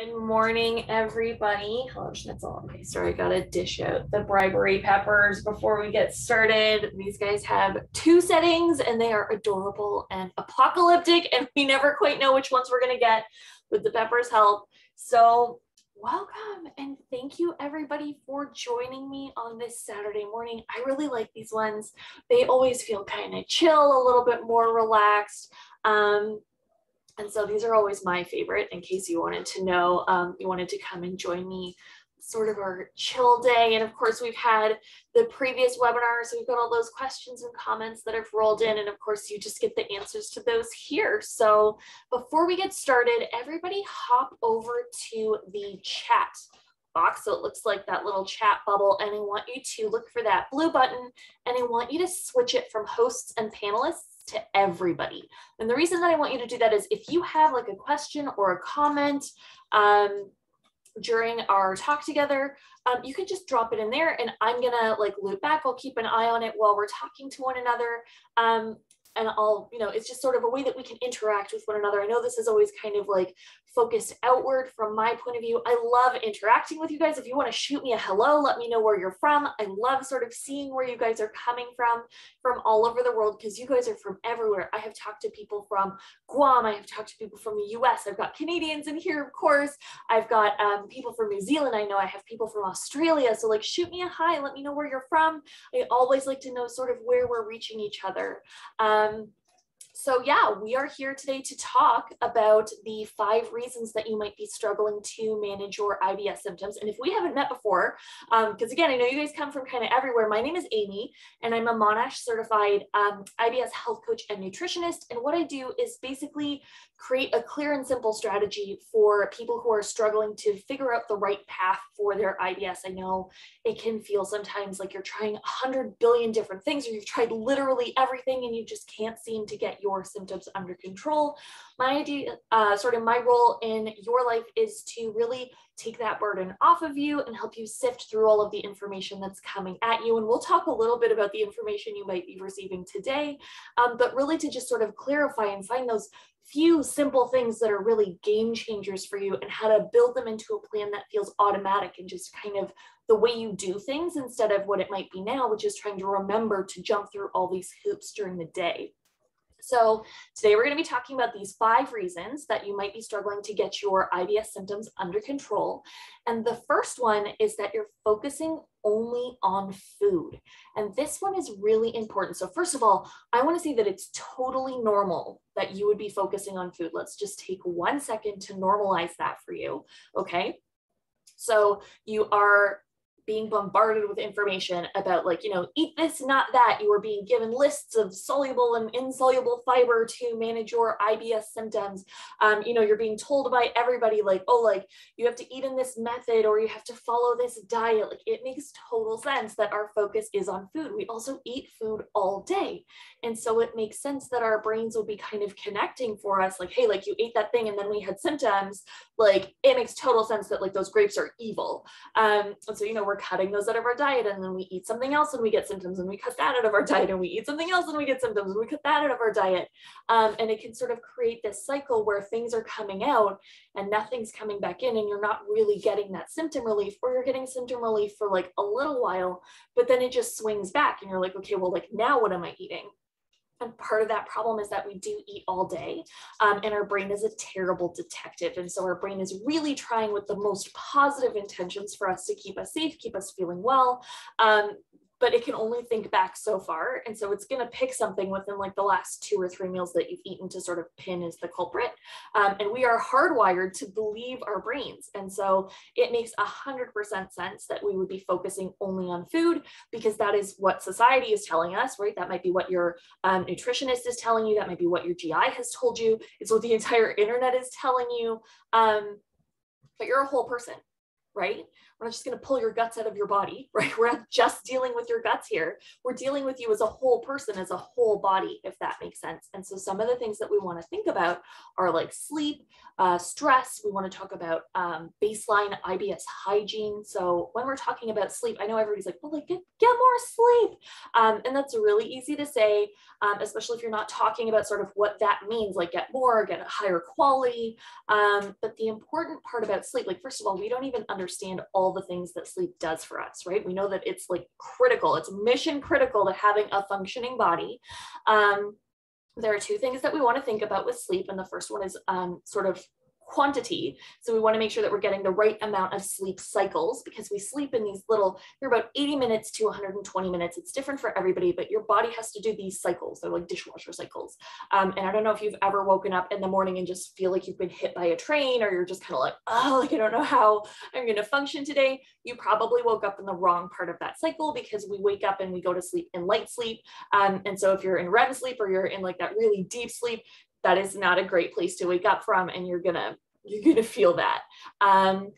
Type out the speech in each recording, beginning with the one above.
Good morning, everybody. Hello, Schnitzel. Okay, sorry, I gotta dish out the bribery peppers before we get started. These guys have two settings and they are adorable and apocalyptic, and we never quite know which ones we're gonna get with the peppers' help. So, welcome and thank you, everybody, for joining me on this Saturday morning. I really like these ones. They always feel kind of chill, a little bit more relaxed. Um, and so these are always my favorite in case you wanted to know, um, you wanted to come and join me sort of our chill day. And of course, we've had the previous webinar, so we've got all those questions and comments that have rolled in. And of course, you just get the answers to those here. So before we get started, everybody hop over to the chat box. So it looks like that little chat bubble. And I want you to look for that blue button and I want you to switch it from hosts and panelists to everybody. And the reason that I want you to do that is if you have like a question or a comment um, during our talk together, um, you can just drop it in there and I'm gonna like loop back. I'll keep an eye on it while we're talking to one another. Um, and I'll, you know, it's just sort of a way that we can interact with one another. I know this is always kind of like focused outward from my point of view. I love interacting with you guys. If you want to shoot me a hello, let me know where you're from. I love sort of seeing where you guys are coming from, from all over the world, because you guys are from everywhere. I have talked to people from Guam. I have talked to people from the US. I've got Canadians in here, of course. I've got um, people from New Zealand. I know I have people from Australia. So like shoot me a hi, let me know where you're from. I always like to know sort of where we're reaching each other. Um, so yeah, we are here today to talk about the five reasons that you might be struggling to manage your IBS symptoms. And if we haven't met before, because um, again, I know you guys come from kind of everywhere. My name is Amy, and I'm a Monash certified um, IBS health coach and nutritionist. And what I do is basically create a clear and simple strategy for people who are struggling to figure out the right path for their IBS. I know it can feel sometimes like you're trying a hundred billion different things, or you've tried literally everything and you just can't seem to get your symptoms under control. My idea, uh, sort of my role in your life is to really take that burden off of you and help you sift through all of the information that's coming at you. And we'll talk a little bit about the information you might be receiving today, um, but really to just sort of clarify and find those few simple things that are really game changers for you and how to build them into a plan that feels automatic and just kind of the way you do things instead of what it might be now, which is trying to remember to jump through all these hoops during the day. So today we're going to be talking about these five reasons that you might be struggling to get your IBS symptoms under control. And the first one is that you're focusing only on food. And this one is really important. So first of all, I want to say that it's totally normal that you would be focusing on food. Let's just take one second to normalize that for you. Okay. So you are being bombarded with information about like you know eat this not that. You are being given lists of soluble and insoluble fiber to manage your ibs symptoms. Um, you know you're being told by everybody like oh like you have to eat in this method or you have to follow this diet. Like it makes total sense that our focus is on food. We also eat food all day. And so it makes sense that our brains will be kind of connecting for us like hey like you ate that thing and then we had symptoms. Like it makes total sense that like those grapes are evil. Um, and so you know we're cutting those out of our diet and then we eat something else and we get symptoms and we cut that out of our diet and we eat something else and we get symptoms and we cut that out of our diet. Um, and it can sort of create this cycle where things are coming out and nothing's coming back in and you're not really getting that symptom relief or you're getting symptom relief for like a little while, but then it just swings back and you're like, okay, well, like now what am I eating? And part of that problem is that we do eat all day, um, and our brain is a terrible detective. And so our brain is really trying with the most positive intentions for us to keep us safe, keep us feeling well. Um, but it can only think back so far. And so it's going to pick something within like the last two or three meals that you've eaten to sort of pin as the culprit. Um, and we are hardwired to believe our brains. And so it makes a hundred percent sense that we would be focusing only on food because that is what society is telling us, right? That might be what your um, nutritionist is telling you. That might be what your GI has told you. It's what the entire internet is telling you. Um, but you're a whole person right? We're not just going to pull your guts out of your body, right? We're not just dealing with your guts here. We're dealing with you as a whole person, as a whole body, if that makes sense. And so some of the things that we want to think about are like sleep, uh, stress. We want to talk about um, baseline IBS hygiene. So when we're talking about sleep, I know everybody's like, well, like get, get more sleep. Um, and that's really easy to say, um, especially if you're not talking about sort of what that means, like get more, get a higher quality. Um, but the important part about sleep, like first of all, we don't even understand all the things that sleep does for us, right? We know that it's like critical, it's mission critical to having a functioning body. Um, there are two things that we want to think about with sleep. And the first one is um, sort of quantity. So we want to make sure that we're getting the right amount of sleep cycles because we sleep in these little, they're about 80 minutes to 120 minutes. It's different for everybody, but your body has to do these cycles. They're like dishwasher cycles. Um, and I don't know if you've ever woken up in the morning and just feel like you've been hit by a train or you're just kind of like, oh, like I don't know how I'm going to function today. You probably woke up in the wrong part of that cycle because we wake up and we go to sleep in light sleep. Um, and so if you're in REM sleep or you're in like that really deep sleep, that is not a great place to wake up from and you're gonna you're gonna feel that. Um,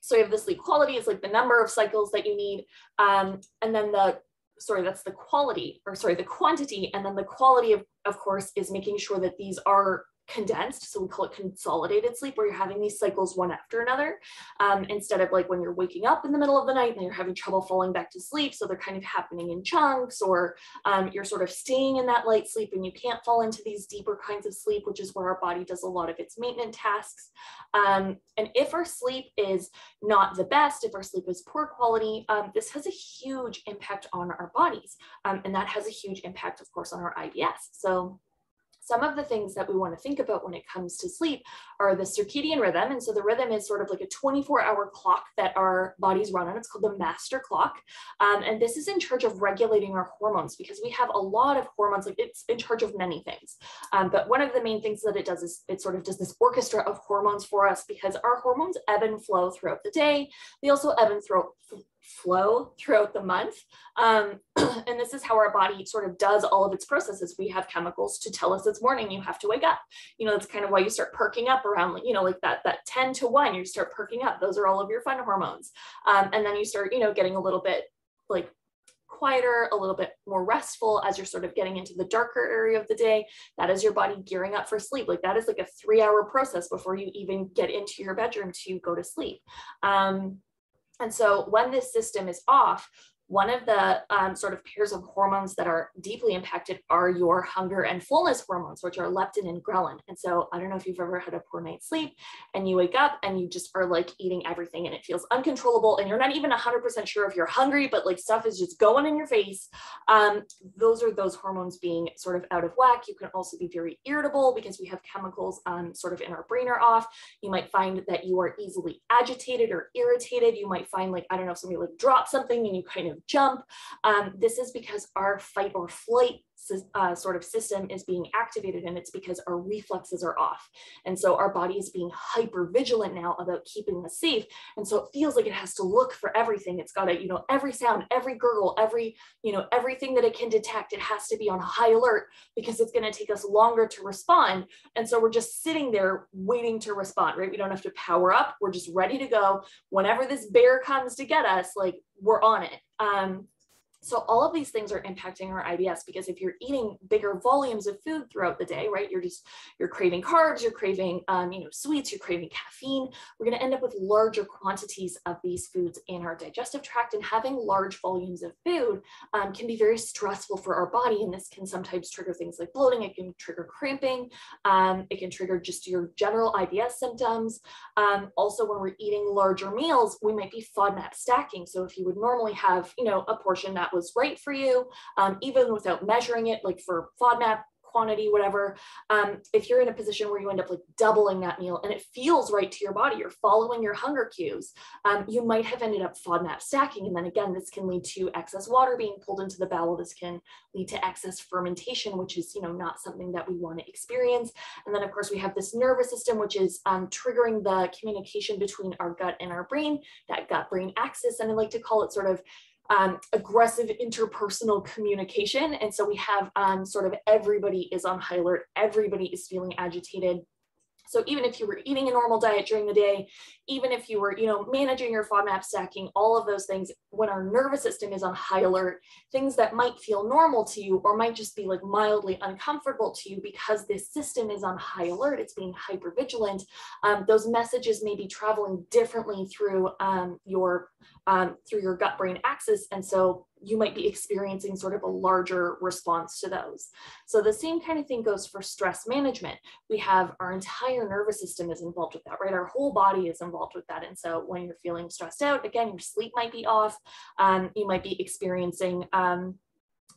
so you have the sleep quality is like the number of cycles that you need um, and then the sorry that's the quality or sorry the quantity and then the quality of, of course is making sure that these are condensed. So we call it consolidated sleep, where you're having these cycles one after another, um, instead of like when you're waking up in the middle of the night and you're having trouble falling back to sleep. So they're kind of happening in chunks, or um, you're sort of staying in that light sleep and you can't fall into these deeper kinds of sleep, which is where our body does a lot of its maintenance tasks. Um, and if our sleep is not the best, if our sleep is poor quality, um, this has a huge impact on our bodies. Um, and that has a huge impact, of course, on our IBS. So some of the things that we want to think about when it comes to sleep are the circadian rhythm. And so the rhythm is sort of like a 24 hour clock that our bodies run on. It's called the master clock. Um, and this is in charge of regulating our hormones because we have a lot of hormones, like it's in charge of many things. Um, but one of the main things that it does is it sort of does this orchestra of hormones for us because our hormones ebb and flow throughout the day. They also ebb and flow flow throughout the month. Um, and this is how our body sort of does all of its processes. We have chemicals to tell us it's morning, you have to wake up. You know, that's kind of why you start perking up around, you know, like that, that 10 to one, you start perking up. Those are all of your fun hormones. Um, and then you start, you know, getting a little bit like quieter, a little bit more restful as you're sort of getting into the darker area of the day. That is your body gearing up for sleep. Like that is like a three hour process before you even get into your bedroom to go to sleep. Um, and so when this system is off, one of the um, sort of pairs of hormones that are deeply impacted are your hunger and fullness hormones, which are leptin and ghrelin. And so I don't know if you've ever had a poor night's sleep and you wake up and you just are like eating everything and it feels uncontrollable and you're not even 100% sure if you're hungry, but like stuff is just going in your face. Um, those are those hormones being sort of out of whack. You can also be very irritable because we have chemicals um, sort of in our brain are off. You might find that you are easily agitated or irritated. You might find like, I don't know, somebody like drop something and you kind of jump. Um, this is because our fight or flight uh, sort of system is being activated and it's because our reflexes are off. And so our body is being hyper vigilant now about keeping us safe. And so it feels like it has to look for everything. It's got to, you know, every sound, every gurgle, every, you know, everything that it can detect, it has to be on high alert because it's going to take us longer to respond. And so we're just sitting there waiting to respond, right? We don't have to power up. We're just ready to go. Whenever this bear comes to get us, like we're on it. Um, so all of these things are impacting our IBS because if you're eating bigger volumes of food throughout the day, right, you're just, you're craving carbs, you're craving, um, you know, sweets, you're craving caffeine, we're going to end up with larger quantities of these foods in our digestive tract and having large volumes of food um, can be very stressful for our body. And this can sometimes trigger things like bloating. It can trigger cramping. Um, it can trigger just your general IBS symptoms. Um, also, when we're eating larger meals, we might be FODMAP stacking. So if you would normally have, you know, a portion that was right for you, um, even without measuring it, like for FODMAP, quantity, whatever, um, if you're in a position where you end up like doubling that meal and it feels right to your body, you're following your hunger cues, um, you might have ended up FODMAP stacking. And then again, this can lead to excess water being pulled into the bowel. This can lead to excess fermentation, which is, you know, not something that we want to experience. And then of course we have this nervous system, which is um, triggering the communication between our gut and our brain, that gut brain axis. And I like to call it sort of um, aggressive interpersonal communication. And so we have um, sort of everybody is on high alert, everybody is feeling agitated. So even if you were eating a normal diet during the day, even if you were, you know, managing your FODMAP stacking, all of those things, when our nervous system is on high alert, things that might feel normal to you or might just be like mildly uncomfortable to you because this system is on high alert, it's being hyper vigilant. Um, those messages may be traveling differently through um, your um, through your gut brain axis. And so you might be experiencing sort of a larger response to those. So the same kind of thing goes for stress management. We have our entire nervous system is involved with that, right? Our whole body is involved with that. And so when you're feeling stressed out, again, your sleep might be off. Um, you might be experiencing um,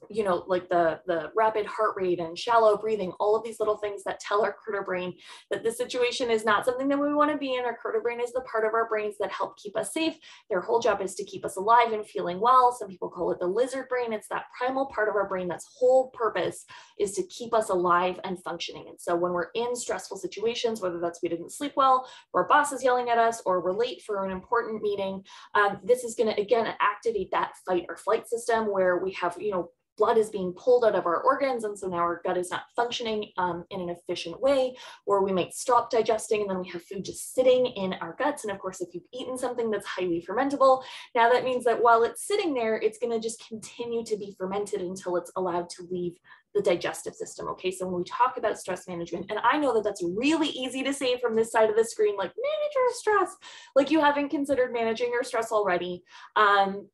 you know, like the, the rapid heart rate and shallow breathing, all of these little things that tell our critter brain that the situation is not something that we want to be in. Our critter brain is the part of our brains that help keep us safe. Their whole job is to keep us alive and feeling well. Some people call it the lizard brain. It's that primal part of our brain that's whole purpose is to keep us alive and functioning. And so when we're in stressful situations, whether that's we didn't sleep well, or our boss is yelling at us, or we're late for an important meeting, um, this is going to, again, activate that fight or flight system where we have, you know, blood is being pulled out of our organs. And so now our gut is not functioning um, in an efficient way, or we might stop digesting and then we have food just sitting in our guts. And of course, if you've eaten something that's highly fermentable, now that means that while it's sitting there, it's going to just continue to be fermented until it's allowed to leave the digestive system. Okay, so when we talk about stress management, and I know that that's really easy to say from this side of the screen, like manage your stress, like you haven't considered managing your stress already. Um,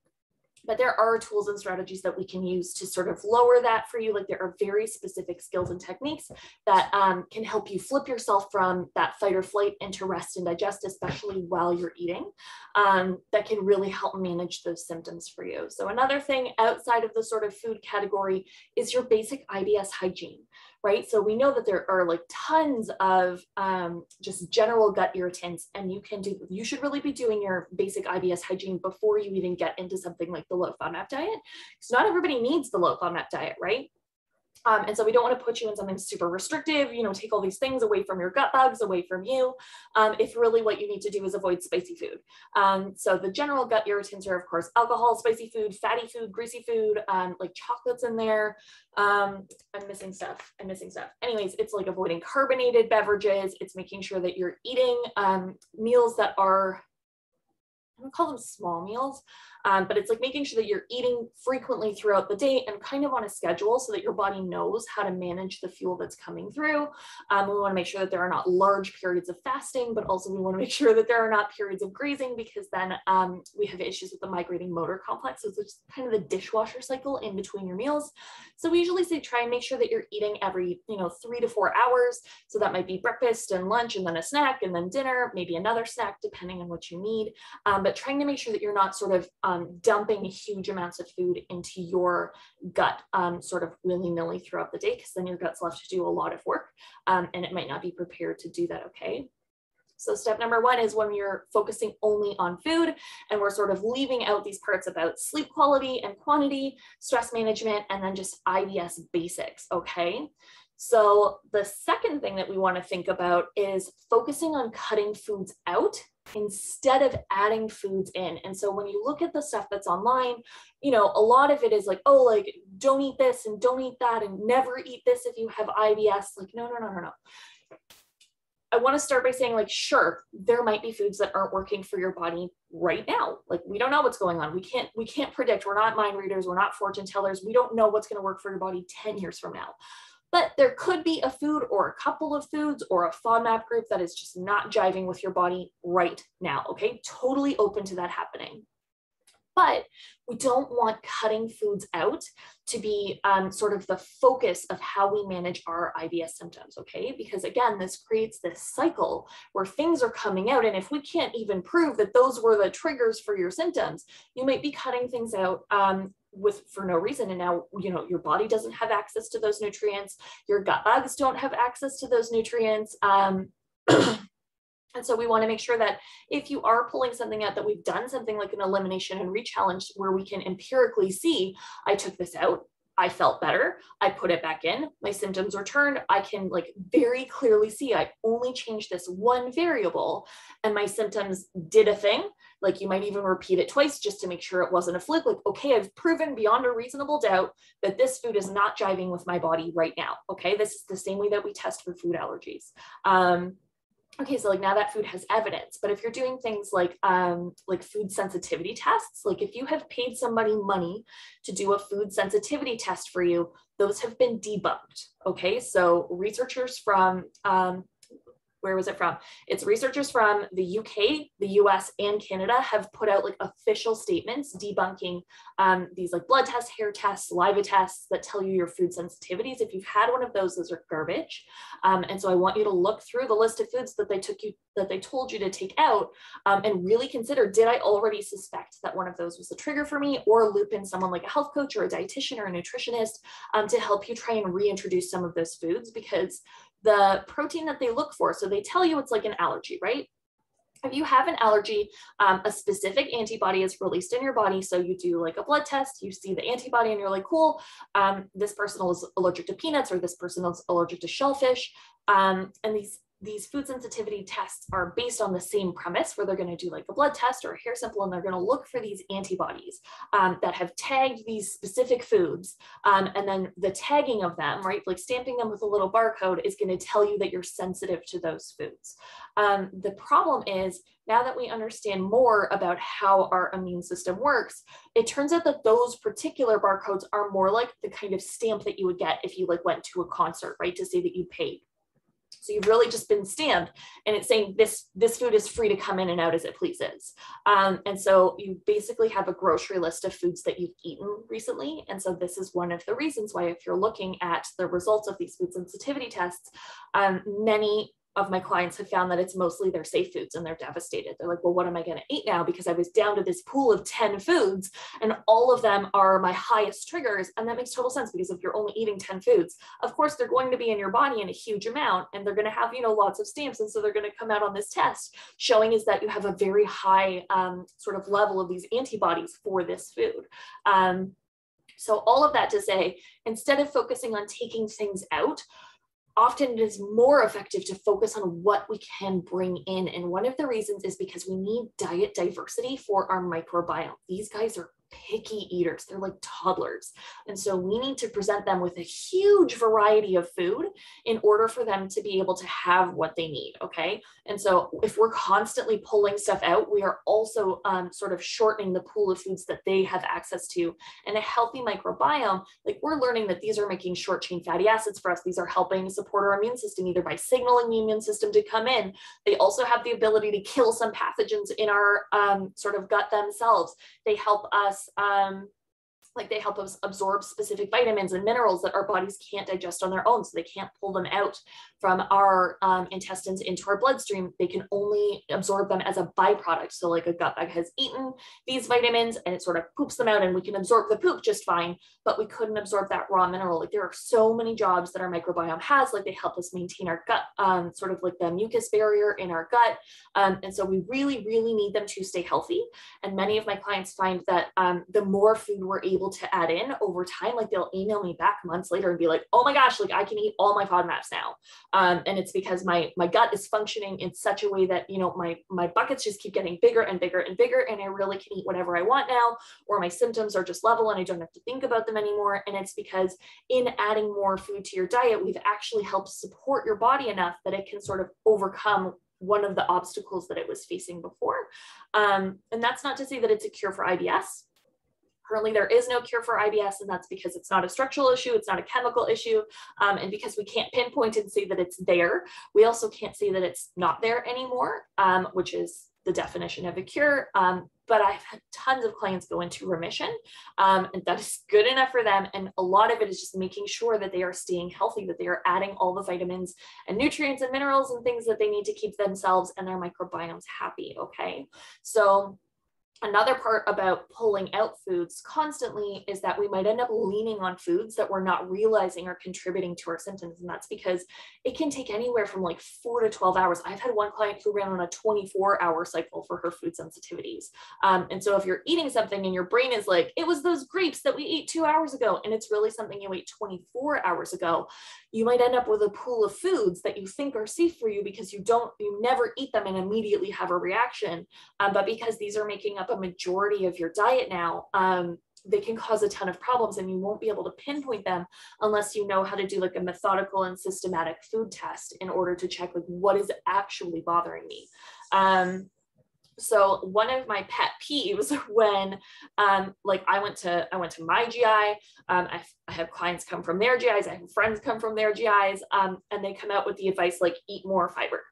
but there are tools and strategies that we can use to sort of lower that for you. Like there are very specific skills and techniques that um, can help you flip yourself from that fight or flight into rest and digest, especially while you're eating, um, that can really help manage those symptoms for you. So another thing outside of the sort of food category is your basic IBS hygiene right? So we know that there are like tons of um, just general gut irritants, and you can do, you should really be doing your basic IBS hygiene before you even get into something like the low FODMAP diet. Because not everybody needs the low FODMAP diet, right? Um, and so we don't want to put you in something super restrictive, you know, take all these things away from your gut bugs, away from you, um, if really what you need to do is avoid spicy food. Um, so the general gut irritants are, of course, alcohol, spicy food, fatty food, greasy food, um, like chocolates in there. Um, I'm missing stuff. I'm missing stuff. Anyways, it's like avoiding carbonated beverages. It's making sure that you're eating um, meals that are I don't call them small meals, um, but it's like making sure that you're eating frequently throughout the day and kind of on a schedule so that your body knows how to manage the fuel that's coming through. Um, we want to make sure that there are not large periods of fasting, but also we want to make sure that there are not periods of grazing because then um, we have issues with the migrating motor complex. So it's kind of the dishwasher cycle in between your meals. So we usually say try and make sure that you're eating every, you know, three to four hours. So that might be breakfast and lunch and then a snack and then dinner, maybe another snack depending on what you need. Um, but trying to make sure that you're not sort of um, dumping huge amounts of food into your gut um, sort of willy-nilly throughout the day because then your gut's left to do a lot of work um, and it might not be prepared to do that okay so step number one is when you're focusing only on food and we're sort of leaving out these parts about sleep quality and quantity, stress management, and then just IBS basics, okay? So the second thing that we wanna think about is focusing on cutting foods out instead of adding foods in. And so when you look at the stuff that's online, you know, a lot of it is like, oh, like don't eat this and don't eat that and never eat this if you have IBS. Like, no, no, no, no, no. I want to start by saying, like, sure, there might be foods that aren't working for your body right now. Like, we don't know what's going on. We can't, we can't predict. We're not mind readers. We're not fortune tellers. We don't know what's going to work for your body 10 years from now but there could be a food or a couple of foods or a FODMAP group that is just not jiving with your body right now. Okay, totally open to that happening. But we don't want cutting foods out to be um, sort of the focus of how we manage our IBS symptoms, okay? Because again, this creates this cycle where things are coming out. And if we can't even prove that those were the triggers for your symptoms, you might be cutting things out um, with for no reason and now you know your body doesn't have access to those nutrients your gut bugs don't have access to those nutrients um, and so we want to make sure that if you are pulling something out that we've done something like an elimination and rechallenge where we can empirically see i took this out I felt better. I put it back in. My symptoms returned. I can like very clearly see I only changed this one variable and my symptoms did a thing. Like you might even repeat it twice just to make sure it wasn't a fluke. Like, okay, I've proven beyond a reasonable doubt that this food is not jiving with my body right now. Okay, this is the same way that we test for food allergies. Um, okay so like now that food has evidence but if you're doing things like um like food sensitivity tests like if you have paid somebody money to do a food sensitivity test for you those have been debunked okay? So researchers from um where was it from? It's researchers from the UK, the US, and Canada have put out like official statements debunking um, these like blood tests, hair tests, saliva tests that tell you your food sensitivities. If you've had one of those, those are garbage. Um, and so I want you to look through the list of foods that they took you, that they told you to take out um, and really consider, did I already suspect that one of those was a trigger for me or loop in someone like a health coach or a dietitian or a nutritionist um, to help you try and reintroduce some of those foods because the protein that they look for. So they tell you it's like an allergy, right? If you have an allergy, um, a specific antibody is released in your body. So you do like a blood test, you see the antibody, and you're like, cool, um, this person is allergic to peanuts or this person is allergic to shellfish. Um, and these these food sensitivity tests are based on the same premise where they're going to do like a blood test or a hair sample and they're going to look for these antibodies um, that have tagged these specific foods um, and then the tagging of them right like stamping them with a little barcode is going to tell you that you're sensitive to those foods. Um, the problem is now that we understand more about how our immune system works it turns out that those particular barcodes are more like the kind of stamp that you would get if you like went to a concert right to say that you paid so you've really just been stamped and it's saying this, this food is free to come in and out as it pleases. Um, and so you basically have a grocery list of foods that you've eaten recently. And so this is one of the reasons why if you're looking at the results of these food sensitivity tests, um, many of my clients have found that it's mostly their safe foods and they're devastated. They're like, well, what am I going to eat now? Because I was down to this pool of 10 foods and all of them are my highest triggers. And that makes total sense because if you're only eating 10 foods, of course, they're going to be in your body in a huge amount and they're going to have, you know, lots of stamps. And so they're going to come out on this test showing is that you have a very high um, sort of level of these antibodies for this food. Um, so all of that to say, instead of focusing on taking things out, often it is more effective to focus on what we can bring in. And one of the reasons is because we need diet diversity for our microbiome. These guys are picky eaters. They're like toddlers. And so we need to present them with a huge variety of food in order for them to be able to have what they need. Okay. And so if we're constantly pulling stuff out, we are also um, sort of shortening the pool of foods that they have access to. And a healthy microbiome, like we're learning that these are making short chain fatty acids for us. These are helping support our immune system either by signaling the immune system to come in. They also have the ability to kill some pathogens in our um, sort of gut themselves. They help us um, like they help us absorb specific vitamins and minerals that our bodies can't digest on their own. So they can't pull them out from our um, intestines into our bloodstream. They can only absorb them as a byproduct. So like a gut bug has eaten these vitamins and it sort of poops them out and we can absorb the poop just fine, but we couldn't absorb that raw mineral. Like there are so many jobs that our microbiome has, like they help us maintain our gut, um, sort of like the mucus barrier in our gut. Um, and so we really, really need them to stay healthy. And many of my clients find that um, the more food we're able able to add in over time. Like they'll email me back months later and be like, oh my gosh, like I can eat all my FODMAPs now. Um, and it's because my my gut is functioning in such a way that, you know, my my buckets just keep getting bigger and bigger and bigger. And I really can eat whatever I want now, or my symptoms are just level and I don't have to think about them anymore. And it's because in adding more food to your diet, we've actually helped support your body enough that it can sort of overcome one of the obstacles that it was facing before. Um, and that's not to say that it's a cure for IBS. Currently, there is no cure for IBS, and that's because it's not a structural issue, it's not a chemical issue, um, and because we can't pinpoint and see that it's there, we also can't see that it's not there anymore, um, which is the definition of a cure. Um, but I've had tons of clients go into remission, um, and that is good enough for them. And a lot of it is just making sure that they are staying healthy, that they are adding all the vitamins and nutrients and minerals and things that they need to keep themselves and their microbiomes happy. Okay, so Another part about pulling out foods constantly is that we might end up leaning on foods that we're not realizing are contributing to our symptoms. And that's because it can take anywhere from like four to 12 hours. I've had one client who ran on a 24 hour cycle for her food sensitivities. Um, and so if you're eating something and your brain is like, it was those grapes that we ate two hours ago, and it's really something you ate 24 hours ago, you might end up with a pool of foods that you think are safe for you because you don't, you never eat them and immediately have a reaction. Um, but because these are making up a majority of your diet now, um, they can cause a ton of problems and you won't be able to pinpoint them unless you know how to do like a methodical and systematic food test in order to check like what is actually bothering me um, so one of my pet peeves when um, like i went to i went to my gi um, I, I, have clients come from their gis i have friends come from their gis um, and they come out with the advice like eat more fiber.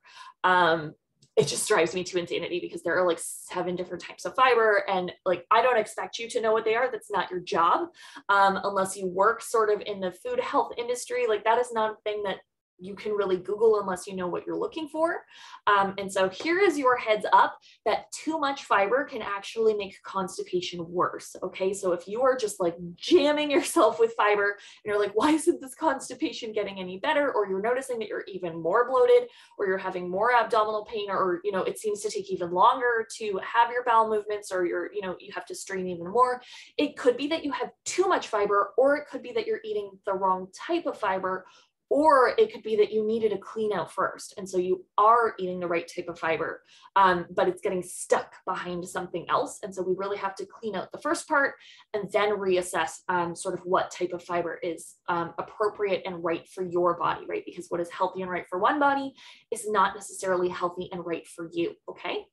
Um, it just drives me to insanity because there are like seven different types of fiber and like i don't expect you to know what they are. That's not your job um, unless you work sort of in the food health industry. Like that is not a thing that you can really Google unless you know what you're looking for. Um, and so here is your heads up that too much fiber can actually make constipation worse. Okay, so if you are just like jamming yourself with fiber and you're like, why isn't this constipation getting any better? Or you're noticing that you're even more bloated or you're having more abdominal pain or, you know, it seems to take even longer to have your bowel movements or you're, you know, you have to strain even more. It could be that you have too much fiber or it could be that you're eating the wrong type of fiber or it could be that you needed a clean out first. And so you are eating the right type of fiber, um, but it's getting stuck behind something else. And so we really have to clean out the first part and then reassess um, sort of what type of fiber is um, appropriate and right for your body, right? Because what is healthy and right for one body is not necessarily healthy and right for you, okay?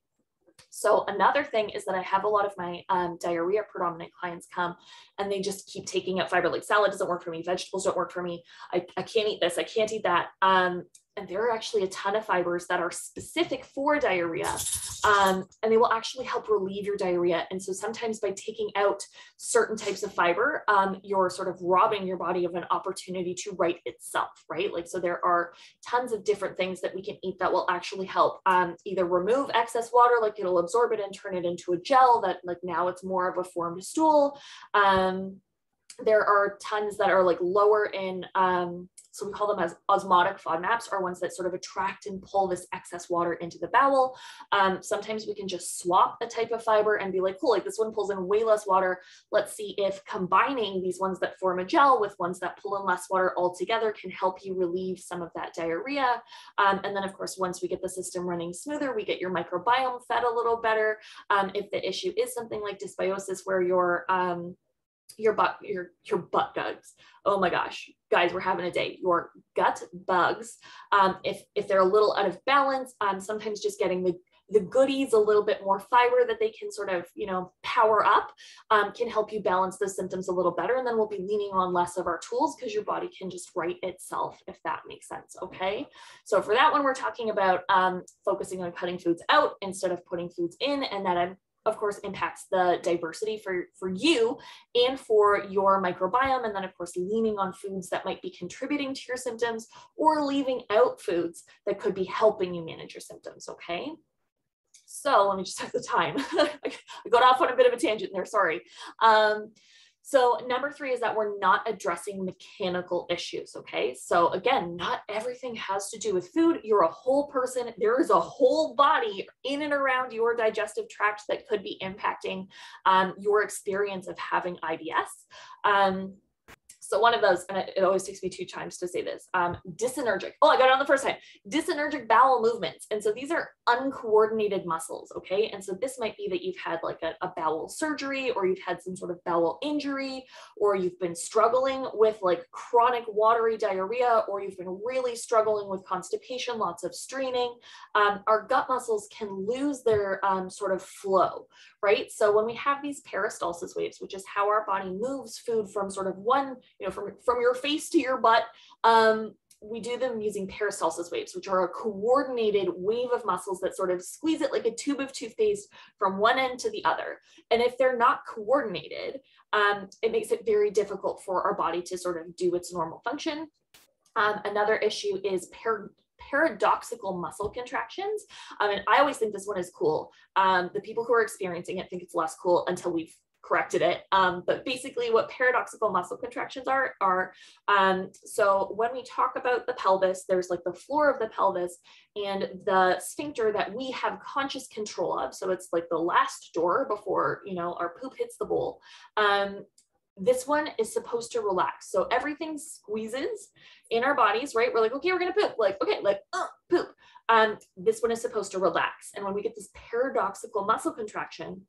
So another thing is that I have a lot of my um, diarrhea predominant clients come and they just keep taking out fiber. Like salad doesn't work for me, vegetables don't work for me. I, I can't eat this, I can't eat that. Um, and there are actually a ton of fibers that are specific for diarrhea um, and they will actually help relieve your diarrhea. And so sometimes by taking out certain types of fiber um, you're sort of robbing your body of an opportunity to right itself right? Like so there are tons of different things that we can eat that will actually help um, either remove excess water like it'll absorb it and turn it into a gel that like now it's more of a formed stool. Um, there are tons that are like lower in um, so we call them as osmotic FODMAPs are ones that sort of attract and pull this excess water into the bowel. Um, sometimes we can just swap a type of fiber and be like, cool, like this one pulls in way less water. Let's see if combining these ones that form a gel with ones that pull in less water all together can help you relieve some of that diarrhea. Um, and then of course, once we get the system running smoother, we get your microbiome fed a little better. Um, if the issue is something like dysbiosis where your um, your butt your your butt bugs. Oh my gosh guys we're having a day. Your gut bugs. Um, if if they're a little out of balance um, sometimes just getting the the goodies a little bit more fiber that they can sort of you know power up um, can help you balance the symptoms a little better. And then we'll be leaning on less of our tools because your body can just right itself if that makes sense okay? So for that one we're talking about um, focusing on cutting foods out instead of putting foods in. And that I'm of course impacts the diversity for for you and for your microbiome. And then of course leaning on foods that might be contributing to your symptoms or leaving out foods that could be helping you manage your symptoms okay? So let me just have the time. I got off on a bit of a tangent there sorry. Um, so number three is that we're not addressing mechanical issues. Okay. So again, not everything has to do with food. You're a whole person. There is a whole body in and around your digestive tract that could be impacting um, your experience of having IBS. Um, so one of those, and it, always takes me two times to say this, um. Oh, I got it on the first time. Dyssynergic bowel movements. And so these are uncoordinated muscles, okay? And so this might be that you've had like a, a bowel surgery or you've had some sort of bowel injury or you've been struggling with like chronic watery diarrhea or you've been really struggling with constipation, lots of straining. Um, our gut muscles can lose their um, sort of flow, right? So when we have these peristalsis waves, which is how our body moves food from sort of one you know, from, from your face to your butt. Um, we do them using peristalsis waves, which are a coordinated wave of muscles that sort of squeeze it like a tube of toothpaste from one end to the other. And if they're not coordinated, um, it makes it very difficult for our body to sort of do its normal function. Um, another issue is par paradoxical muscle contractions. Um, and I always think this one is cool. Um, the people who are experiencing it think it's less cool until we've corrected it. Um, but basically what paradoxical muscle contractions are, are um, so when we talk about the pelvis, there's like the floor of the pelvis and the sphincter that we have conscious control of. So it's like the last door before, you know, our poop hits the bowl. Um, this one is supposed to relax. So everything squeezes in our bodies, right? We're like, okay, we're gonna poop. Like, okay, like, uh, poop. Um, this one is supposed to relax. And when we get this paradoxical muscle contraction,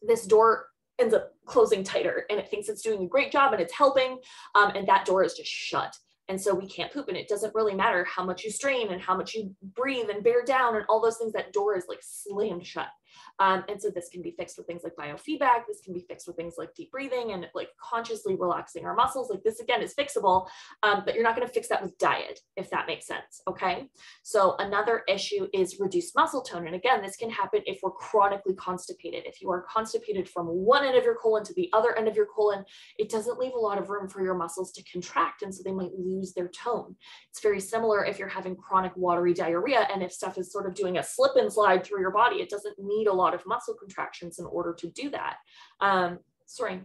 this door ends up closing tighter and it thinks it's doing a great job and it's helping. Um, and that door is just shut. And so we can't poop. And it doesn't really matter how much you strain and how much you breathe and bear down and all those things. That door is like slammed shut. Um, and so this can be fixed with things like biofeedback. This can be fixed with things like deep breathing and like consciously relaxing our muscles. Like this again is fixable, um, but you're not going to fix that with diet, if that makes sense. Okay. So another issue is reduced muscle tone. And again, this can happen if we're chronically constipated. If you are constipated from one end of your colon to the other end of your colon, it doesn't leave a lot of room for your muscles to contract. And so they might lose their tone. It's very similar if you're having chronic watery diarrhea and if stuff is sort of doing a slip and slide through your body, it doesn't need a lot of muscle contractions in order to do that. Um, sorry.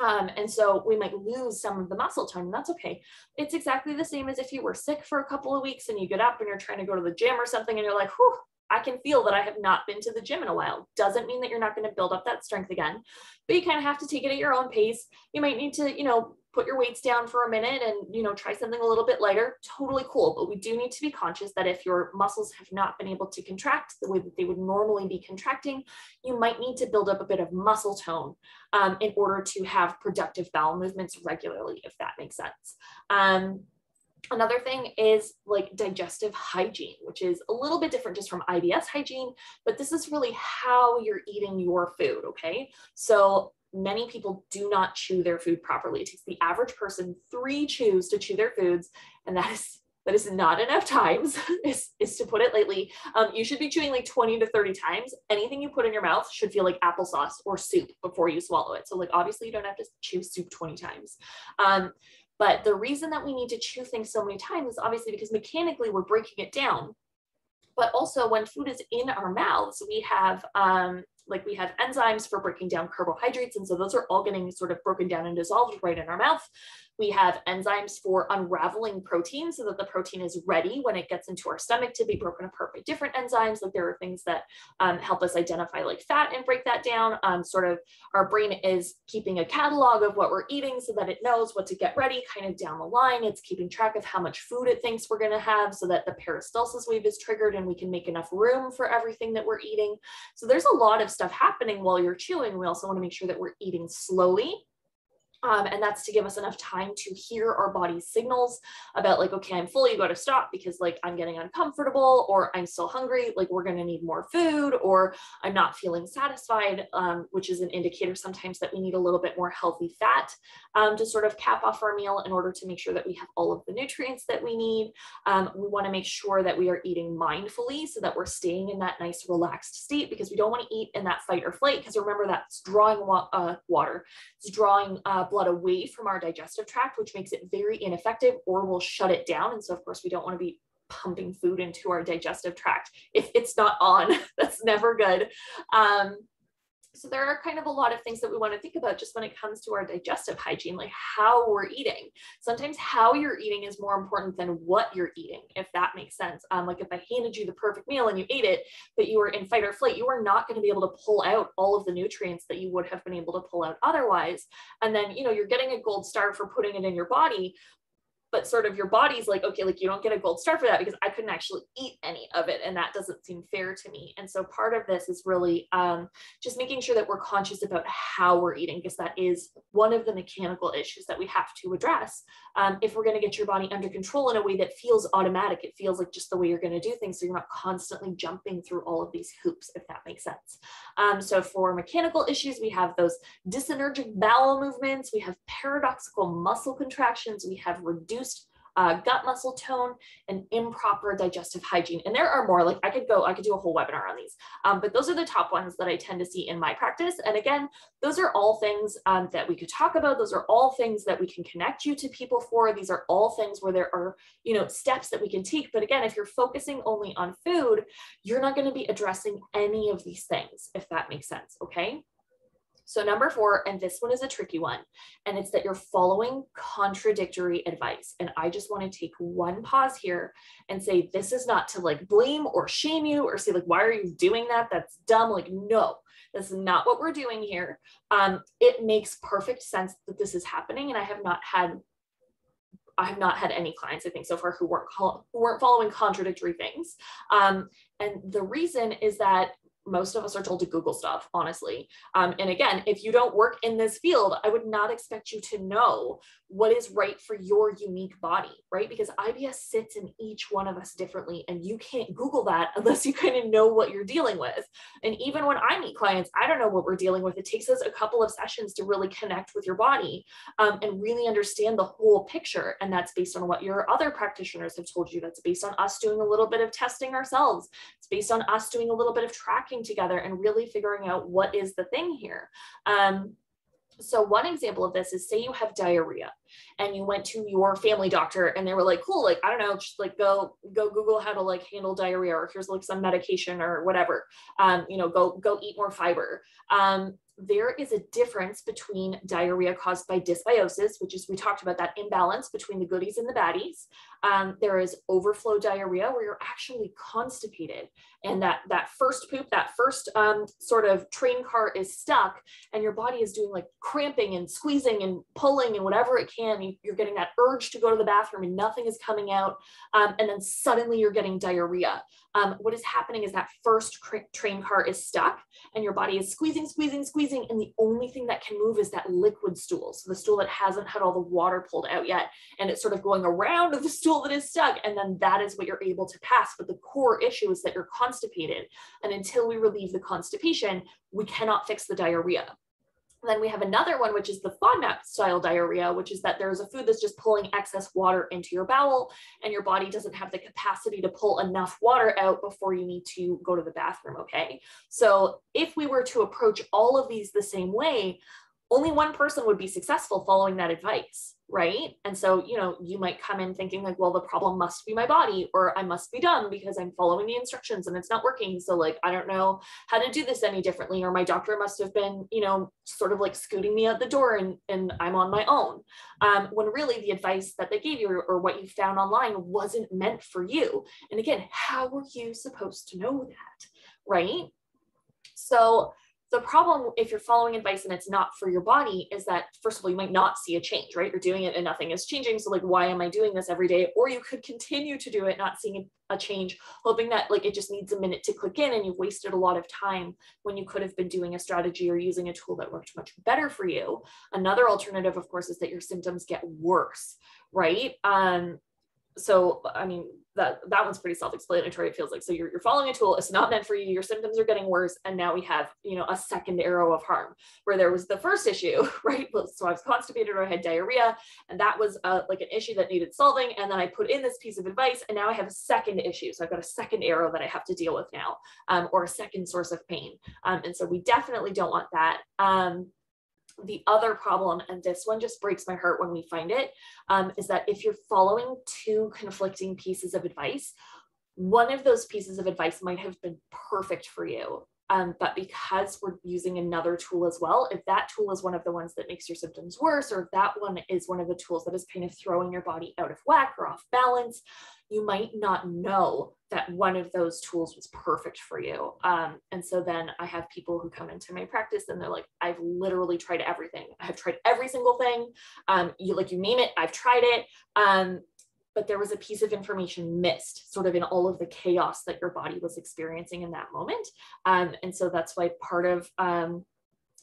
Um, and so we might lose some of the muscle tone, that's okay. It's exactly the same as if you were sick for a couple of weeks and you get up and you're trying to go to the gym or something, and you're like, whew, I can feel that I have not been to the gym in a while. Doesn't mean that you're not going to build up that strength again, but you kind of have to take it at your own pace. You might need to, you know, put your weights down for a minute and you know try something a little bit lighter totally cool but we do need to be conscious that if your muscles have not been able to contract the way that they would normally be contracting you might need to build up a bit of muscle tone um, in order to have productive bowel movements regularly if that makes sense um, Another thing is like digestive hygiene, which is a little bit different just from IBS hygiene, but this is really how you're eating your food. Okay. So many people do not chew their food properly. It takes the average person three chews to chew their foods, and that is that is not enough times, is, is to put it lightly. Um, you should be chewing like 20 to 30 times. Anything you put in your mouth should feel like applesauce or soup before you swallow it. So like obviously you don't have to chew soup 20 times. Um, but the reason that we need to chew things so many times is obviously because mechanically we're breaking it down. But also when food is in our mouths, we have um, like we have enzymes for breaking down carbohydrates. And so those are all getting sort of broken down and dissolved right in our mouth. We have enzymes for unraveling protein so that the protein is ready when it gets into our stomach to be broken apart by different enzymes. Like there are things that um, help us identify like fat and break that down. Um, sort of our brain is keeping a catalog of what we're eating so that it knows what to get ready kind of down the line. It's keeping track of how much food it thinks we're going to have so that the peristalsis wave is triggered and we can make enough room for everything that we're eating. So there's a lot of stuff happening while you're chewing. We also want to make sure that we're eating slowly um, and that's to give us enough time to hear our body's signals about like, okay, I'm fully got to stop because like I'm getting uncomfortable or I'm still hungry, like we're going to need more food or I'm not feeling satisfied, um, which is an indicator sometimes that we need a little bit more healthy fat um, to sort of cap off our meal in order to make sure that we have all of the nutrients that we need. Um, we want to make sure that we are eating mindfully so that we're staying in that nice relaxed state because we don't want to eat in that fight or flight because remember that's drawing wa uh, water, it's drawing uh, blood away from our digestive tract, which makes it very ineffective or will shut it down. And so, of course, we don't want to be pumping food into our digestive tract if it's not on. That's never good. Um, so there are kind of a lot of things that we want to think about just when it comes to our digestive hygiene, like how we're eating. Sometimes how you're eating is more important than what you're eating, if that makes sense. Um, like if I handed you the perfect meal and you ate it, but you were in fight or flight, you are not going to be able to pull out all of the nutrients that you would have been able to pull out otherwise. And then, you know, you're getting a gold star for putting it in your body, but sort of your body's like, okay, like you don't get a gold star for that because I couldn't actually eat any of it. And that doesn't seem fair to me. And so part of this is really um, just making sure that we're conscious about how we're eating, because that is one of the mechanical issues that we have to address. Um, if we're going to get your body under control in a way that feels automatic, it feels like just the way you're going to do things. So you're not constantly jumping through all of these hoops, if that makes sense. Um, so for mechanical issues, we have those dyssynergic bowel movements, we have paradoxical muscle contractions, we have reduced uh, gut muscle tone and improper digestive hygiene. And there are more, like I could go, I could do a whole webinar on these, um, but those are the top ones that I tend to see in my practice. And again, those are all things um, that we could talk about. Those are all things that we can connect you to people for. These are all things where there are, you know, steps that we can take. But again, if you're focusing only on food, you're not going to be addressing any of these things, if that makes sense. Okay. So number four, and this one is a tricky one, and it's that you're following contradictory advice. And I just want to take one pause here and say, this is not to like blame or shame you or say like, why are you doing that? That's dumb. Like, no, this is not what we're doing here. Um, it makes perfect sense that this is happening. And I have not had I have not had any clients, I think, so far who weren't who weren't following contradictory things. Um, and the reason is that most of us are told to Google stuff, honestly. Um, and again, if you don't work in this field, I would not expect you to know what is right for your unique body, right? Because IBS sits in each one of us differently, and you can't Google that unless you kind of know what you're dealing with. And even when I meet clients, I don't know what we're dealing with. It takes us a couple of sessions to really connect with your body um, and really understand the whole picture. And that's based on what your other practitioners have told you. That's based on us doing a little bit of testing ourselves. It's based on us doing a little bit of tracking together and really figuring out what is the thing here. Um, so one example of this is say you have diarrhea and you went to your family doctor and they were like, cool, like, I don't know, just like go, go Google how to like handle diarrhea or here's like some medication or whatever. Um, you know, go, go eat more fiber. Um, there is a difference between diarrhea caused by dysbiosis, which is we talked about that imbalance between the goodies and the baddies. Um, there is overflow diarrhea where you're actually constipated and that that first poop, that first um, sort of train car is stuck and your body is doing like cramping and squeezing and pulling and whatever it can. You, are getting that urge to go to the bathroom and nothing is coming out. Um, and then suddenly you're getting diarrhea. Um, what is happening is that first train car is stuck and your body is squeezing, squeezing, squeezing. And the only thing that can move is that liquid stool. So the stool that hasn't had all the water pulled out yet. And it's sort of going around the stool that is stuck. And then that is what you're able to pass. But the core issue is that you're constipated. And until we relieve the constipation, we cannot fix the diarrhea. Then we have another one, which is the FODMAP style diarrhea, which is that there's a food that's just pulling excess water into your bowel and your body doesn't have the capacity to pull enough water out before you need to go to the bathroom, okay? So if we were to approach all of these the same way, only one person would be successful following that advice right? And so you know you might come in thinking like well the problem must be my body or i must be dumb because i'm following the instructions and it's not working. So like i don't know how to do this any differently or my doctor must have been you know sort of like scooting me out the door and and i'm on my own. Um, when really the advice that they gave you or, or what you found online wasn't meant for you. And again how were you supposed to know that right? So the problem if you're following advice and it's not for your body is that first of all you might not see a change right? You're doing it and nothing is changing. So like why am i doing this every day? Or you could continue to do it not seeing a change hoping that like it just needs a minute to click in and you've wasted a lot of time when you could have been doing a strategy or using a tool that worked much better for you. Another alternative of course is that your symptoms get worse right? Um so i mean that that one's pretty self-explanatory. It feels like so you're, you're following a tool it's not meant for you your symptoms are getting worse and now we have you know a second arrow of harm. Where there was the first issue right so i was constipated or i had diarrhea and that was uh, like an issue that needed solving and then i put in this piece of advice and now i have a second issue. So i've got a second arrow that i have to deal with now um, or a second source of pain. Um, and so we definitely don't want that. Um, the other problem, and this one just breaks my heart when we find it, um, is that if you're following two conflicting pieces of advice, one of those pieces of advice might have been perfect for you. Um, but because we're using another tool as well, if that tool is one of the ones that makes your symptoms worse, or if that one is one of the tools that is kind of throwing your body out of whack or off balance, you might not know that one of those tools was perfect for you. Um, and so then I have people who come into my practice and they're like, I've literally tried everything. I've tried every single thing. Um, you like you name it, I've tried it. Um, but there was a piece of information missed sort of in all of the chaos that your body was experiencing in that moment. Um, and so that's why part of um,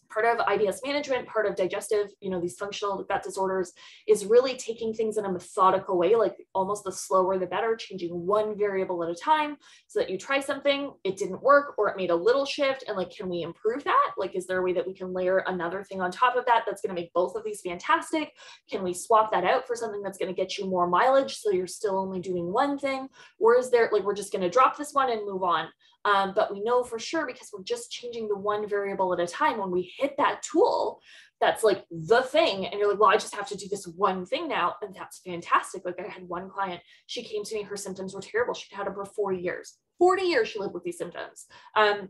part of IBS management, part of digestive, you know, these functional gut disorders is really taking things in a methodical way, like almost the slower the better, changing one variable at a time so that you try something, it didn't work, or it made a little shift. And like, can we improve that? Like, is there a way that we can layer another thing on top of that that's going to make both of these fantastic? Can we swap that out for something that's going to get you more mileage so you're still only doing one thing? Or is there like, we're just going to drop this one and move on? Um, but we know for sure because we're just changing the one variable at a time. When we hit that tool, that's like the thing. And you're like, well, I just have to do this one thing now. And that's fantastic. Like I had one client, she came to me, her symptoms were terrible. She'd had them for four years. 40 years she lived with these symptoms. Um,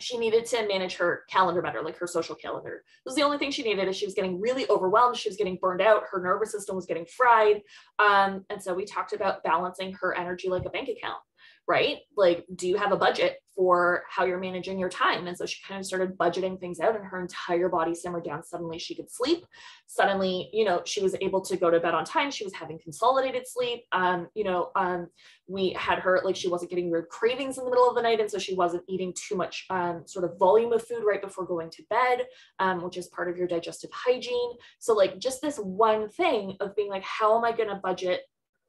she needed to manage her calendar better, like her social calendar. It was the only thing she needed is she was getting really overwhelmed. She was getting burned out. Her nervous system was getting fried. Um, and so we talked about balancing her energy like a bank account right? Like, do you have a budget for how you're managing your time? And so she kind of started budgeting things out and her entire body simmered down. Suddenly she could sleep. Suddenly, you know, she was able to go to bed on time. She was having consolidated sleep. Um, you know, um, we had her like she wasn't getting weird cravings in the middle of the night. And so she wasn't eating too much um, sort of volume of food right before going to bed, um, which is part of your digestive hygiene. So like just this one thing of being like, how am I going to budget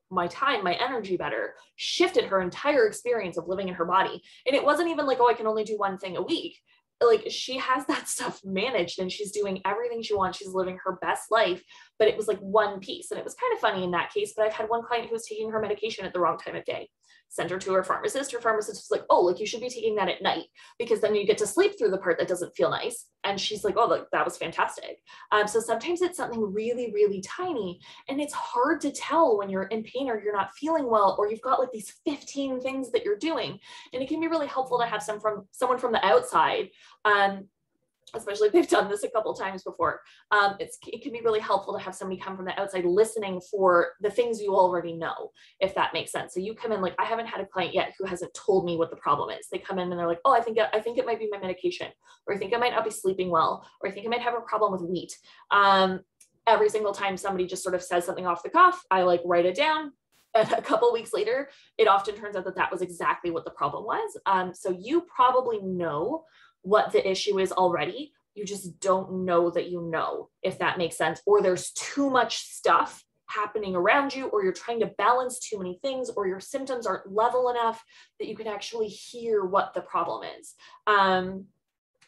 my time, my energy better, shifted her entire experience of living in her body. And it wasn't even like, oh, I can only do one thing a week. Like she has that stuff managed and she's doing everything she wants. She's living her best life, but it was like one piece. And it was kind of funny in that case. But I've had one client who was taking her medication at the wrong time of day sent her to her pharmacist. Her pharmacist was like, oh, like you should be taking that at night because then you get to sleep through the part that doesn't feel nice. And she's like, oh, like, that was fantastic. Um, so sometimes it's something really, really tiny. And it's hard to tell when you're in pain or you're not feeling well, or you've got like these 15 things that you're doing. And it can be really helpful to have some from someone from the outside um, especially if they've done this a couple times before, um, it can be really helpful to have somebody come from the outside listening for the things you already know, if that makes sense. So you come in like, I haven't had a client yet who hasn't told me what the problem is. They come in and they're like, oh, I think, I think it might be my medication, or I think I might not be sleeping well, or I think I might have a problem with wheat. Um, every single time somebody just sort of says something off the cuff, I like write it down, and a couple weeks later, it often turns out that that was exactly what the problem was. Um, so you probably know what the issue is already. You just don't know that you know, if that makes sense. Or there's too much stuff happening around you, or you're trying to balance too many things, or your symptoms aren't level enough that you can actually hear what the problem is. Um,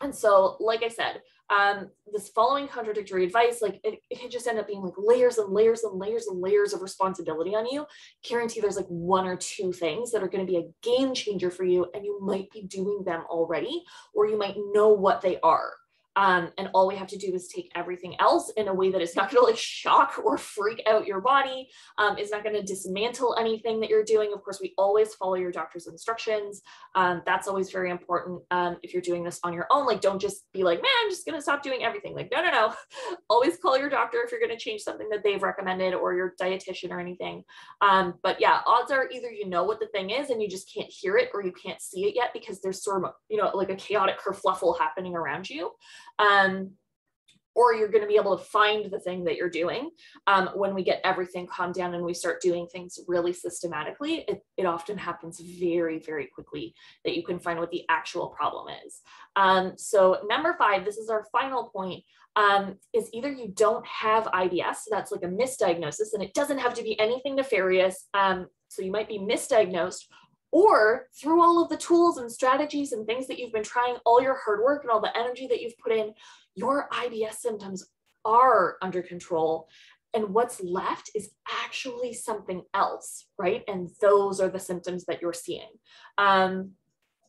and so, like I said, um, this following contradictory advice, like it, it can just end up being like layers and layers and layers and layers of responsibility on you. Guarantee there's like one or two things that are going to be a game changer for you, and you might be doing them already, or you might know what they are. Um, and all we have to do is take everything else in a way that is not going to like shock or freak out your body. Um, is not going to dismantle anything that you're doing. Of course, we always follow your doctor's instructions. Um, that's always very important. Um, if you're doing this on your own, like don't just be like, man, I'm just going to stop doing everything. Like, no, no, no. always call your doctor if you're going to change something that they've recommended or your dietitian or anything. Um, but yeah, odds are either you know what the thing is and you just can't hear it or you can't see it yet because there's sort of, you know, like a chaotic kerfluffle happening around you um, or you're going to be able to find the thing that you're doing um, when we get everything calmed down and we start doing things really systematically it, it often happens very very quickly that you can find what the actual problem is um, so number five this is our final point um, is either you don't have IBS, so that's like a misdiagnosis, and it doesn't have to be anything nefarious. Um, so you might be misdiagnosed, or through all of the tools and strategies and things that you've been trying, all your hard work and all the energy that you've put in, your IBS symptoms are under control. And what's left is actually something else, right? And those are the symptoms that you're seeing. Um,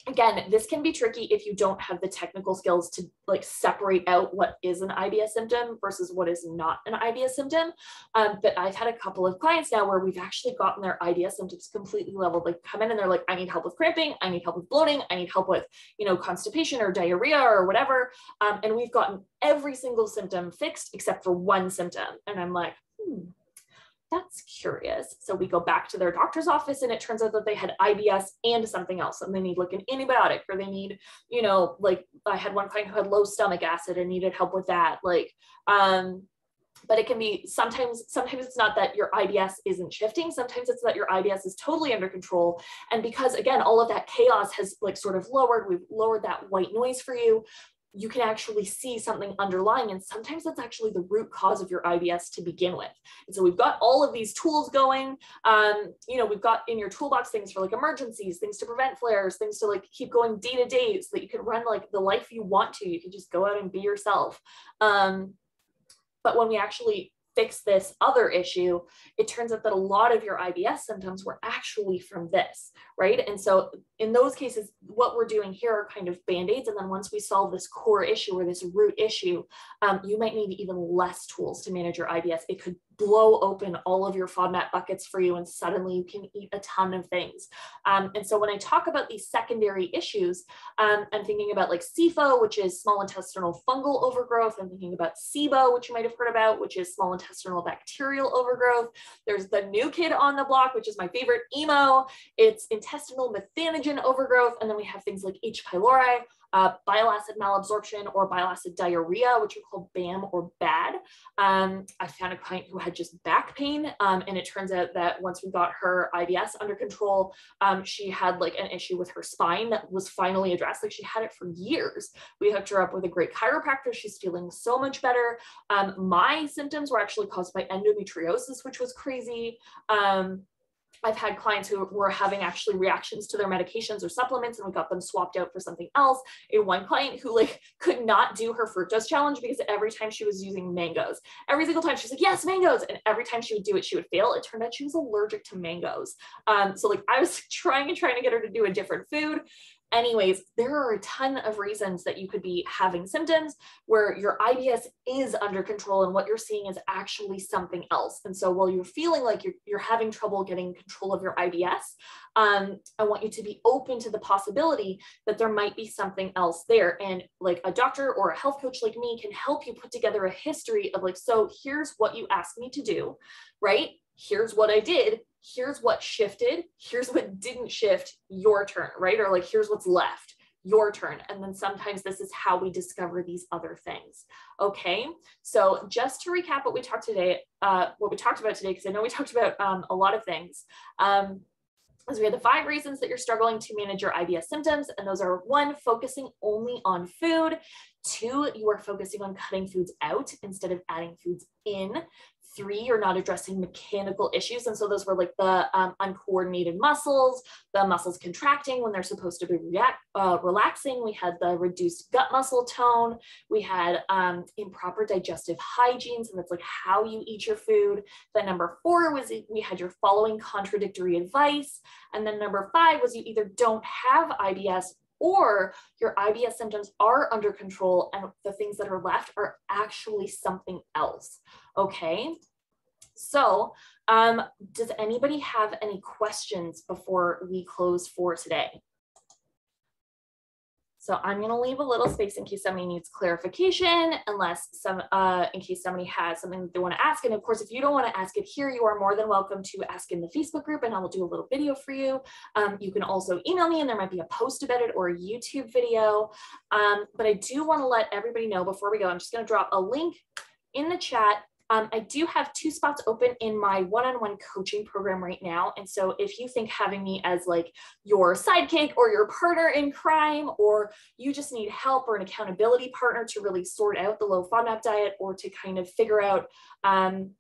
again, this can be tricky if you don't have the technical skills to like separate out what is an IBS symptom versus what is not an IBS symptom. Um, but I've had a couple of clients now where we've actually gotten their IBS symptoms completely leveled. Like come in and they're like, I need help with cramping, I need help with bloating, I need help with, you know, constipation or diarrhea or whatever. Um, and we've gotten every single symptom fixed except for one symptom. And I'm like, hmm, that's curious. So we go back to their doctor's office and it turns out that they had IBS and something else and they need like an antibiotic or they need, you know, like I had one client who had low stomach acid and needed help with that. Like, um, but it can be sometimes sometimes it's not that your IBS isn't shifting sometimes it's that your IBS is totally under control and because again all of that chaos has like sort of lowered we've lowered that white noise for you you can actually see something underlying. And sometimes that's actually the root cause of your IBS to begin with. And so we've got all of these tools going. Um, you know, we've got in your toolbox things for like emergencies, things to prevent flares, things to like keep going day to day so that you can run like the life you want to. You can just go out and be yourself. Um, but when we actually fix this other issue, it turns out that a lot of your IBS symptoms were actually from this, right? And so in those cases, what we're doing here are kind of band-aids. And then once we solve this core issue or this root issue, um, you might need even less tools to manage your IBS. It could blow open all of your FODMAP buckets for you and suddenly you can eat a ton of things. Um, and so when I talk about these secondary issues, um, I'm thinking about like SIFO, which is small intestinal fungal overgrowth. I'm thinking about SIBO, which you might have heard about, which is small intestinal bacterial overgrowth. There's the new kid on the block, which is my favorite, IMO. It's intestinal methanogen overgrowth. And then we have things like H. pylori, uh, bile acid malabsorption or bile acid diarrhea, which we call BAM or BAD. Um, I found a client who had just back pain, um, and it turns out that once we got her IBS under control, um, she had like an issue with her spine that was finally addressed. Like she had it for years. We hooked her up with a great chiropractor. She's feeling so much better. Um, my symptoms were actually caused by endometriosis, which was crazy. Um, I've had clients who were having actually reactions to their medications or supplements and we got them swapped out for something else. A one client who like could not do her fructose challenge because every time she was using mangoes, every single time she's like, yes, mangoes. And every time she would do it, she would fail. It turned out she was allergic to mangoes. Um, so like I was trying and trying to get her to do a different food anyways, there are a ton of reasons that you could be having symptoms where your IBS is under control and what you're seeing is actually something else. And so while you're feeling like you're, you're having trouble getting control of your IBS, um, I want you to be open to the possibility that there might be something else there. And like a doctor or a health coach like me can help you put together a history of like, so here's what you asked me to do, right? Here's what I did here's what shifted, here's what didn't shift, your turn, right? Or like, here's what's left, your turn. And then sometimes this is how we discover these other things. Okay. So just to recap what we talked today, uh, what we talked about today, because I know we talked about um, a lot of things. Um, is we had the five reasons that you're struggling to manage your IBS symptoms. And those are one, focusing only on food. Two, you are focusing on cutting foods out instead of adding foods in three, you're not addressing mechanical issues. And so those were like the um, uncoordinated muscles, the muscles contracting when they're supposed to be react, uh, relaxing. We had the reduced gut muscle tone. We had um, improper digestive hygiene. So that's like how you eat your food. Then number four was we had your following contradictory advice. And then number five was you either don't have IBS or your IBS symptoms are under control and the things that are left are actually something else. Okay. So, um, does anybody have any questions before we close for today? So I'm going to leave a little space in case somebody needs clarification, unless some, uh, in case somebody has something they want to ask. And of course, if you don't want to ask it here, you are more than welcome to ask in the Facebook group and I will do a little video for you. Um, you can also email me and there might be a post about it or a YouTube video. Um, but I do want to let everybody know before we go, I'm just going to drop a link in the chat um, I do have two spots open in my one-on-one coaching program right now. And so if you think having me as like your sidekick or your partner in crime, or you just need help or an accountability partner to really sort out the low FODMAP diet or to kind of figure out um,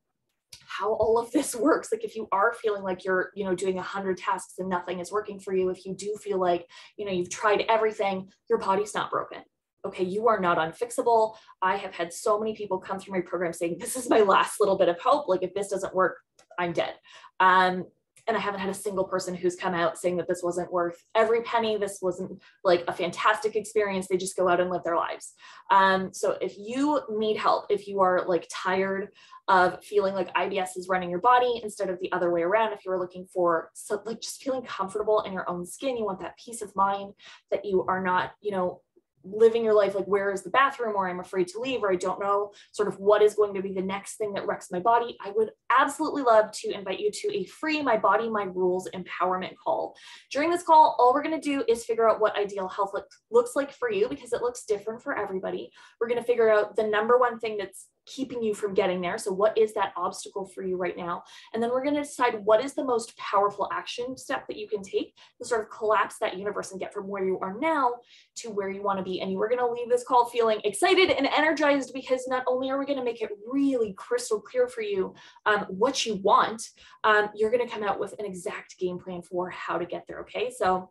how all of this works like if you are feeling like you're you know doing 100 tasks and nothing is working for you if you do feel like you know you've tried everything your body's not broken okay, you are not unfixable. I have had so many people come through my program saying, this is my last little bit of hope. Like if this doesn't work, I'm dead. Um, and I haven't had a single person who's come out saying that this wasn't worth every penny. This wasn't like a fantastic experience. They just go out and live their lives. Um, so if you need help, if you are like tired of feeling like IBS is running your body instead of the other way around, if you are looking for so, like just feeling comfortable in your own skin, you want that peace of mind that you are not, you know, living your life like where is the bathroom or i'm afraid to leave or i don't know sort of what is going to be the next thing that wrecks my body i would absolutely love to invite you to a free my body my rules empowerment call. During this call all we're going to do is figure out what ideal health look, looks like for you because it looks different for everybody. We're going to figure out the number one thing that's keeping you from getting there. So, what is that obstacle for you right now? And then we're going to decide what is the most powerful action step that you can take to sort of collapse that universe and get from where you are now to where you want to be. And you are going to leave this call feeling excited and energized because not only are we going to make it really crystal clear for you um, what you want, um, you're going to come out with an exact game plan for how to get there. Okay. So,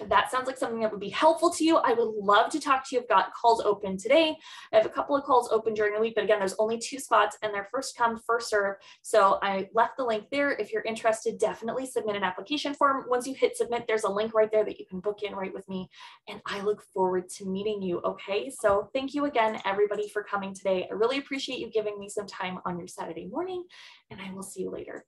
if that sounds like something that would be helpful to you, I would love to talk to you. I've got calls open today. I have a couple of calls open during the week, but again, there's only two spots and they're first come, first serve. So I left the link there. If you're interested, definitely submit an application form. Once you hit submit, there's a link right there that you can book in right with me. And I look forward to meeting you. Okay. So thank you again, everybody, for coming today. I really appreciate you giving me some time on your Saturday morning, and I will see you later.